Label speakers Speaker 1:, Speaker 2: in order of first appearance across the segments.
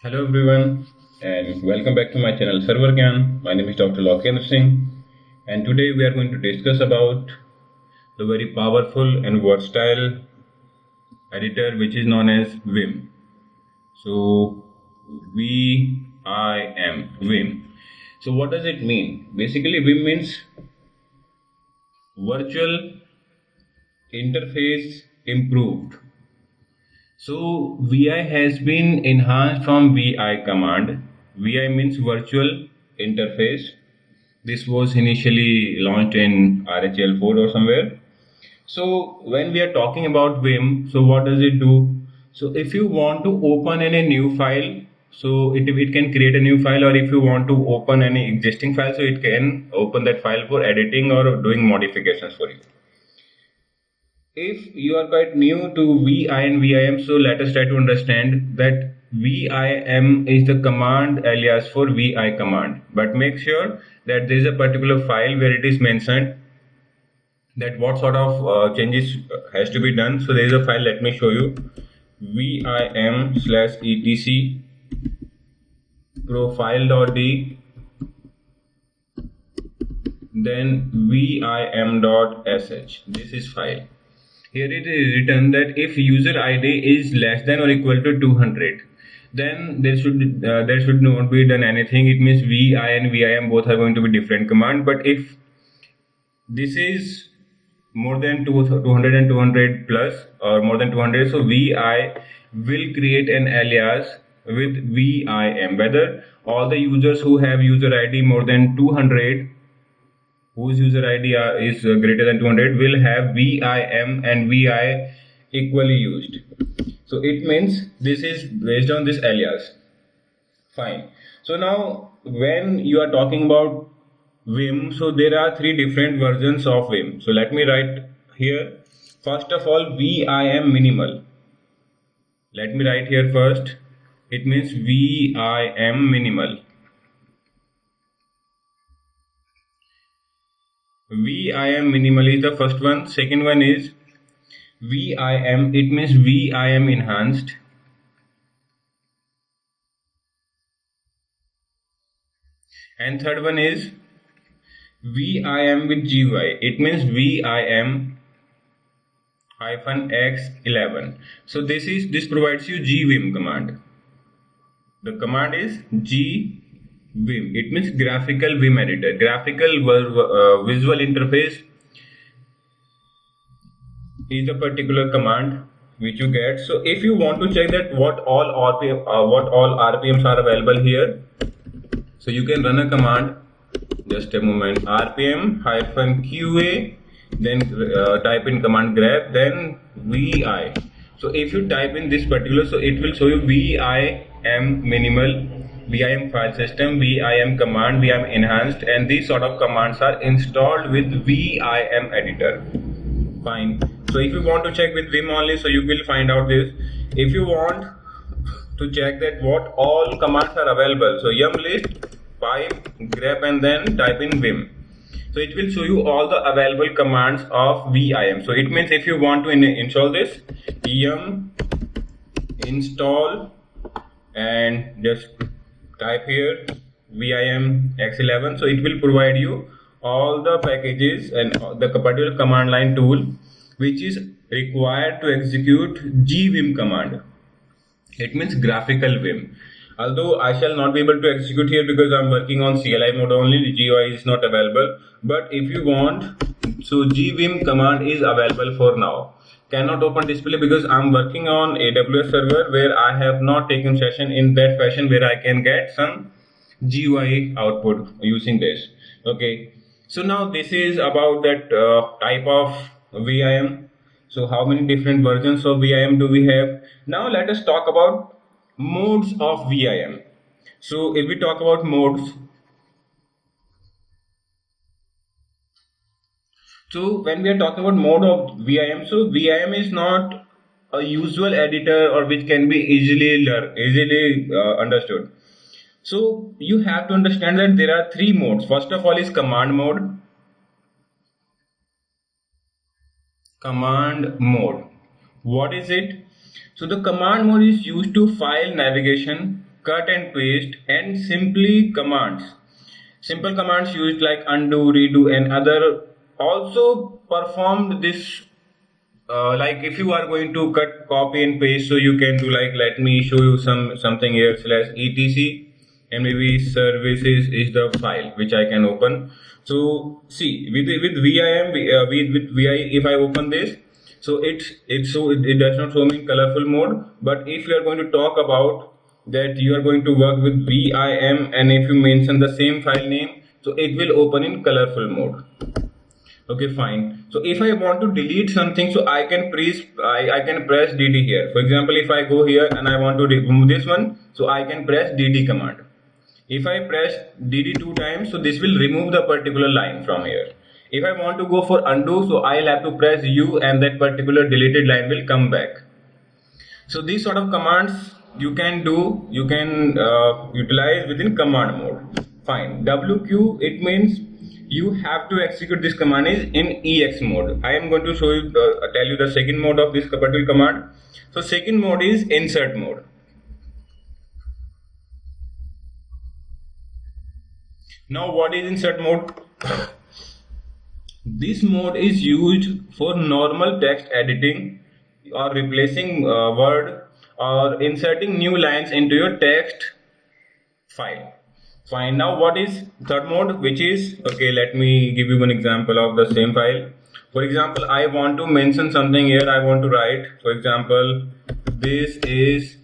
Speaker 1: Hello everyone and welcome back to my channel Server Gyan. My name is Dr. Lokendra Singh and today we are going to discuss about the very powerful and versatile editor which is known as Vim. So V-I-M, Vim. So what does it mean? Basically Vim means virtual interface improved so vi has been enhanced from vi command. vi means virtual interface. This was initially launched in RHEL 4 or somewhere. So when we are talking about Vim, so what does it do? So if you want to open any new file, so it, it can create a new file or if you want to open any existing file, so it can open that file for editing or doing modifications for you if you are quite new to vi and vim so let us try to understand that vim is the command alias for vi command. But make sure that there is a particular file where it is mentioned that what sort of uh, changes has to be done. So there is a file let me show you. Vim slash etc profile.d then vim.sh this is file here it is written that if user id is less than or equal to 200 then there should uh, there should not be done anything. It means vi and vim both are going to be different command. But if this is more than 200 and 200 plus or more than 200 so vi will create an alias with vim whether all the users who have user id more than 200 whose user ID uh, is uh, greater than 200 will have VIM and VI equally used. So it means this is based on this alias. Fine. So now when you are talking about Vim, so there are three different versions of Vim. So let me write here. First of all, VIM minimal. Let me write here first. It means VIM minimal. VIM minimal is the first one. Second one is VIM. It means VIM enhanced. And third one is VIM with GY. It means VIM hyphen X11. So this is this provides you GVim command. The command is G Vim. It means graphical Vim editor. Graphical uh, visual interface is a particular command which you get. So if you want to check that what all RPM, uh, what all RPMs are available here, so you can run a command. Just a moment. RPM hyphen QA, then uh, type in command grep, then VI. So if you type in this particular, so it will show you vi VIM minimal VIM file system, VIM command, VIM enhanced and these sort of commands are installed with VIM editor. Fine. So if you want to check with Vim only, so you will find out this. If you want to check that what all commands are available, so yum list, pipe, grep and then type in Vim. So it will show you all the available commands of VIM. So it means if you want to in install this, yum install and just type here vim x11 so it will provide you all the packages and the particular command line tool which is required to execute gvim command. It means graphical vim although i shall not be able to execute here because i'm working on cli mode only the gui is not available. But if you want so gvim command is available for now cannot open display because I'm working on AWS server where I have not taken session in that fashion where I can get some GUI output using this. Okay. So now this is about that uh, type of VIM. So how many different versions of VIM do we have? Now let us talk about modes of VIM. So if we talk about modes, So when we are talking about mode of VIM, so VIM is not a usual editor or which can be easily learned, easily uh, understood. So you have to understand that there are three modes. First of all is command mode. Command mode. What is it? So the command mode is used to file navigation cut and paste and simply commands simple commands used like undo redo and other also performed this uh, like if you are going to cut copy and paste so you can do like let me show you some something here slash etc. And maybe services is the file which I can open. So see with with VIM uh, with, with VI if I open this so it's it's so it, it does not show me in colorful mode. But if you are going to talk about that you are going to work with VIM and if you mention the same file name so it will open in colorful mode okay fine. So if i want to delete something so i can press I, I can press dd here. For example if i go here and i want to remove this one so i can press dd command. If i press dd two times so this will remove the particular line from here. If i want to go for undo so i'll have to press u and that particular deleted line will come back. So these sort of commands you can do you can uh, utilize within command mode. Fine. Wq it means you have to execute this command is in ex mode. I am going to show you the, uh, tell you the second mode of this particular command. So second mode is insert mode. Now what is insert mode? This mode is used for normal text editing or replacing uh, word or inserting new lines into your text file fine. Now what is third mode which is okay let me give you one example of the same file. For example i want to mention something here i want to write. For example this is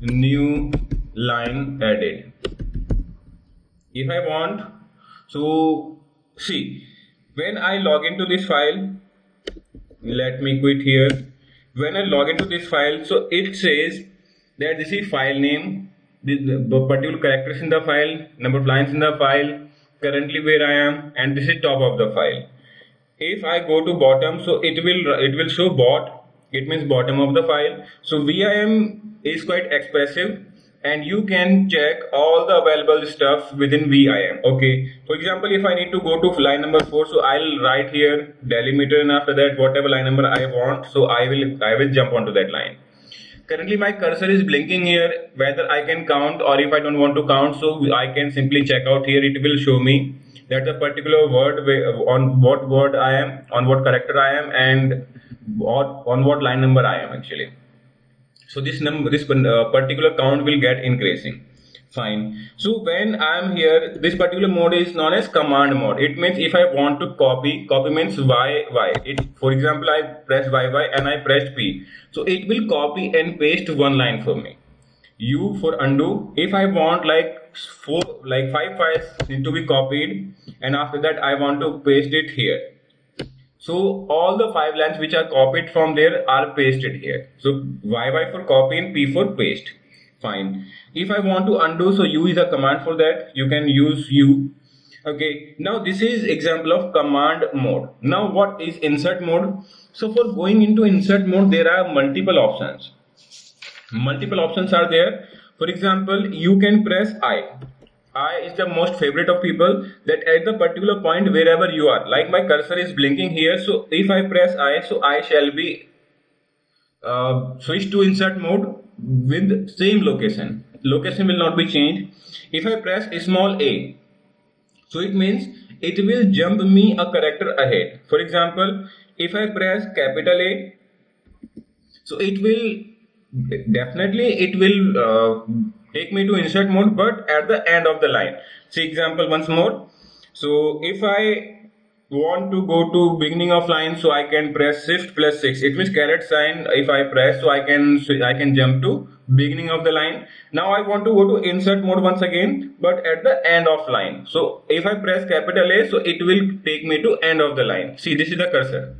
Speaker 1: new line added. If i want so see when i log into this file let me quit here. When i log into this file so it says that this is file name the particular characters in the file, number of lines in the file, currently where I am, and this is top of the file. If I go to bottom, so it will it will show bot. It means bottom of the file. So VIM is quite expressive and you can check all the available stuff within VIM. Okay. For example, if I need to go to line number four, so I'll write here delimiter and after that whatever line number I want, so I will I will jump onto that line currently my cursor is blinking here whether I can count or if I don't want to count so I can simply check out here. It will show me that the particular word on what word I am on what character I am and what on what line number I am actually. So this number this uh, particular count will get increasing fine. So when i am here this particular mode is known as command mode. It means if i want to copy copy means y y. It for example i press y y and i press p. So it will copy and paste one line for me. U for undo if i want like four like five files need to be copied and after that i want to paste it here. So all the five lines which are copied from there are pasted here. So yy for copy and p for paste fine. If I want to undo so u is a command for that. You can use u okay. Now this is example of command mode. Now what is insert mode? So for going into insert mode there are multiple options. Multiple options are there. For example you can press i. I is the most favorite of people that at the particular point wherever you are. Like my cursor is blinking here so if i press i so i shall be uh, switch to insert mode with same location. Location will not be changed. If I press small a so it means it will jump me a character ahead. For example if I press capital A so it will definitely it will uh, take me to insert mode but at the end of the line. See example once more. So if I want to go to beginning of line so I can press shift plus 6 it means caret sign if I press so I can I can jump to beginning of the line. Now I want to go to insert mode once again but at the end of line. So if I press capital A so it will take me to end of the line. See this is the cursor.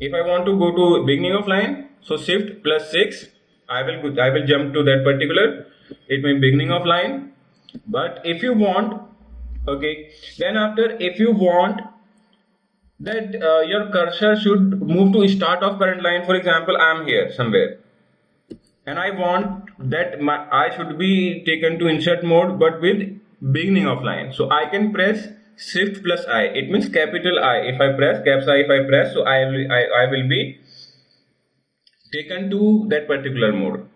Speaker 1: If I want to go to beginning of line so shift plus 6 I will I will jump to that particular. It means beginning of line. But if you want okay then after if you want that uh, your cursor should move to start of current line. For example I am here somewhere. And I want that my I should be taken to insert mode but with beginning of line. So I can press shift plus I. It means capital I. If I press caps I if I press so I will I, I will be taken to that particular mode.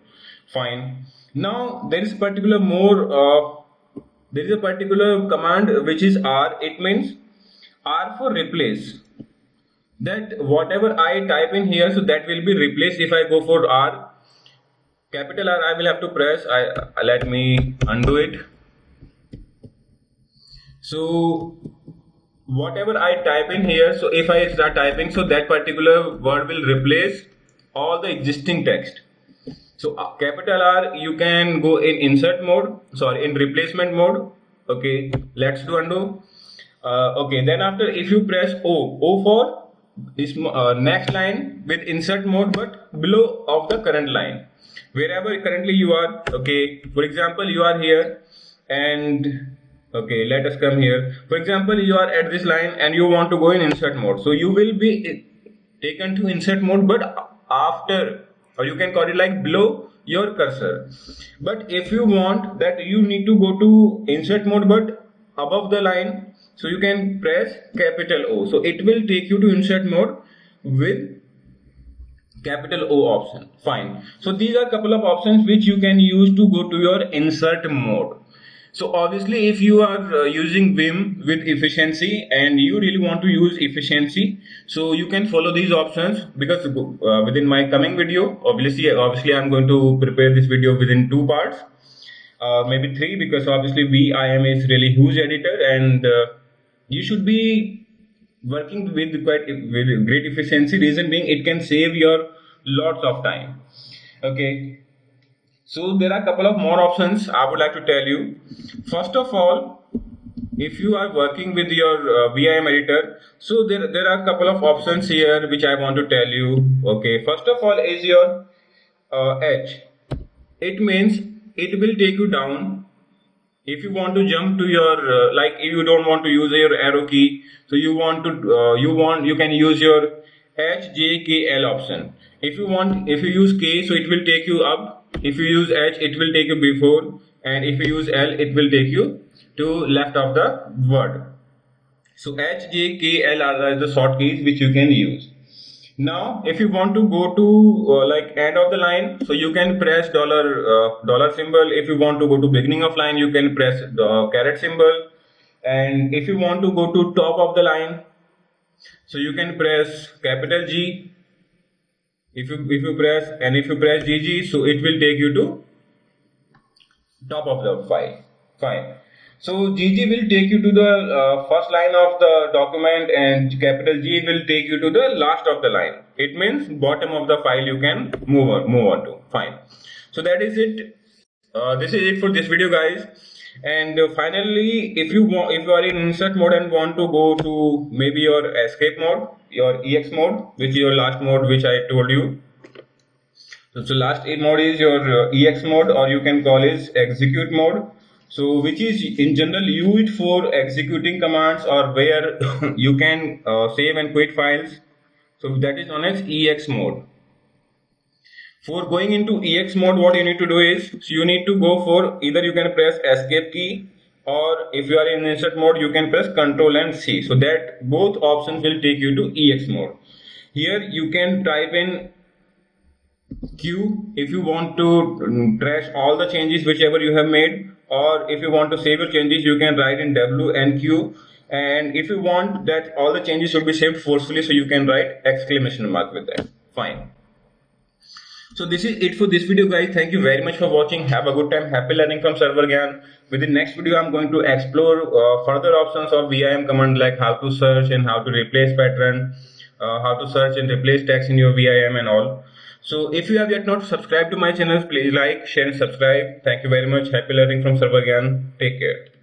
Speaker 1: Fine. Now there is particular more uh, there is a particular command which is r. It means r for replace. That whatever i type in here so that will be replaced if i go for r. Capital r i will have to press. I uh, let me undo it. So whatever i type in here so if i start typing so that particular word will replace all the existing text. So uh, capital R you can go in insert mode. Sorry in replacement mode. Okay let's do undo uh, okay then after if you press O O for this uh, next line with insert mode but below of the current line. Wherever currently you are okay for example you are here and okay let us come here. For example you are at this line and you want to go in insert mode. So you will be taken to insert mode but after or you can call it like below your cursor. But if you want that you need to go to insert mode but above the line so you can press capital O. So it will take you to insert mode with capital O option. Fine. So these are couple of options which you can use to go to your insert mode. So obviously if you are uh, using Vim with efficiency and you really want to use efficiency, so you can follow these options because uh, within my coming video, obviously, obviously I'm going to prepare this video within two parts, uh, maybe three because obviously VIM is really huge editor and uh, you should be working with quite with great efficiency. Reason being it can save your lots of time. Okay, so there are a couple of more options I would like to tell you. First of all, if you are working with your uh, VIM editor, so there, there are a couple of options here which I want to tell you. Okay, first of all is your uh, H. It means it will take you down. If you want to jump to your, uh, like if you don't want to use your arrow key, so you want to, uh, you want, you can use your H, J, K, L option. If you want, if you use K, so it will take you up. If you use H it will take you before. And if you use L it will take you to left of the word. So H, J, K, L are the short keys which you can use now if you want to go to uh, like end of the line so you can press dollar uh, dollar symbol. If you want to go to beginning of line you can press the caret symbol. And if you want to go to top of the line so you can press capital G. If you if you press and if you press gg so it will take you to top of the file. Fine so gg will take you to the uh, first line of the document and capital g will take you to the last of the line. It means bottom of the file you can move on move on to. Fine. So that is it. Uh, this is it for this video guys. And uh, finally if you want if you are in insert mode and want to go to maybe your escape mode your ex mode which is your last mode which i told you. So, so last mode is your uh, ex mode or you can call it execute mode so which is in general used for executing commands or where you can uh, save and quit files. So that is known as ex mode. For going into ex mode what you need to do is so you need to go for either you can press escape key or if you are in insert mode you can press control and C. So that both options will take you to ex mode. Here you can type in Q if you want to trash all the changes whichever you have made or if you want to save your changes you can write in W and Q and if you want that all the changes should be saved forcefully so you can write exclamation mark with that fine so this is it for this video guys. Thank you very much for watching. Have a good time. Happy learning from Server Gyan. With the next video I'm going to explore uh, further options of VIM command like how to search and how to replace pattern, uh, how to search and replace text in your VIM and all. So if you have yet not subscribed to my channel, please like, share and subscribe. Thank you very much. Happy learning from Server Take care.